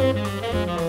Música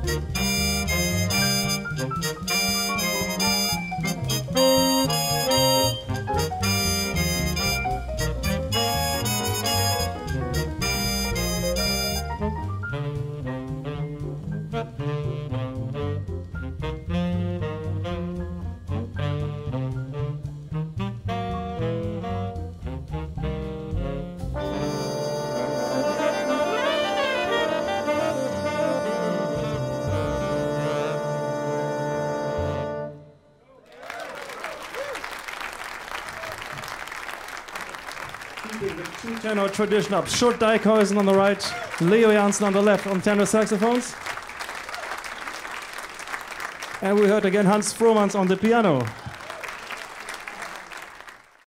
Thank you. Tenor tradition up. Sjoerd Dijkhuizen on the right, Leo Janssen on the left on tenor saxophones. And we heard again Hans Vroomans on the piano.